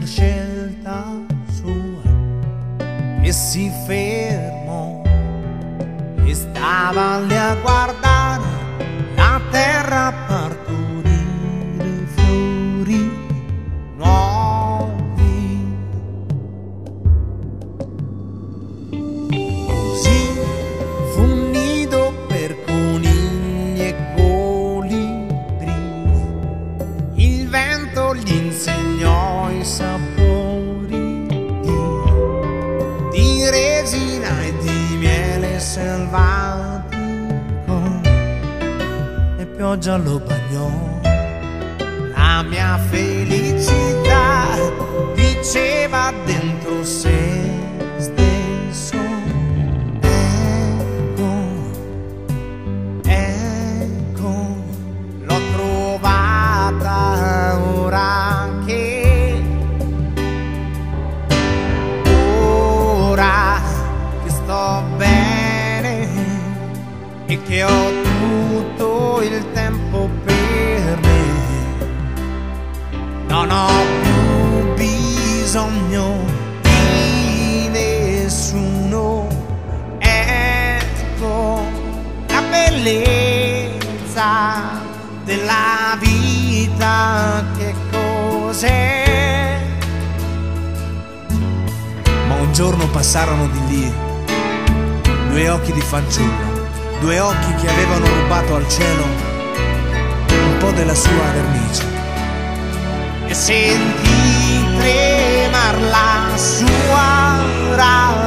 per scelta sua e si fermò e stava lì a guardare pioggia lo bagnò. La mia felicità diceva Non ho più bisogno di nessuno. Ecco la bellezza della vita che cos'è. Ma un giorno passarono di lì due occhi di fanciulla, due occhi che avevano rubato al cielo un po' della sua vernice. E sentì tremar la sua quando